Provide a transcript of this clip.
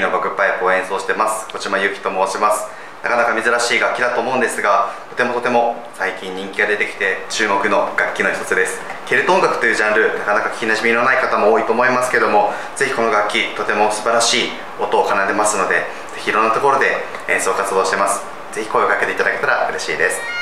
パイプを演奏してます。小島由紀と申します。なかなか珍しい楽器だと思うんですがとてもとても最近人気が出てきて注目の楽器の一つです。ケルト音楽というジャンルなかなか聞きなじみのない方も多いと思いますけどもぜひこの楽器とても素晴らしい音を奏でますのでぜひいろんなところで演奏活動してます。ぜひ声をかけていただけたら嬉しいです。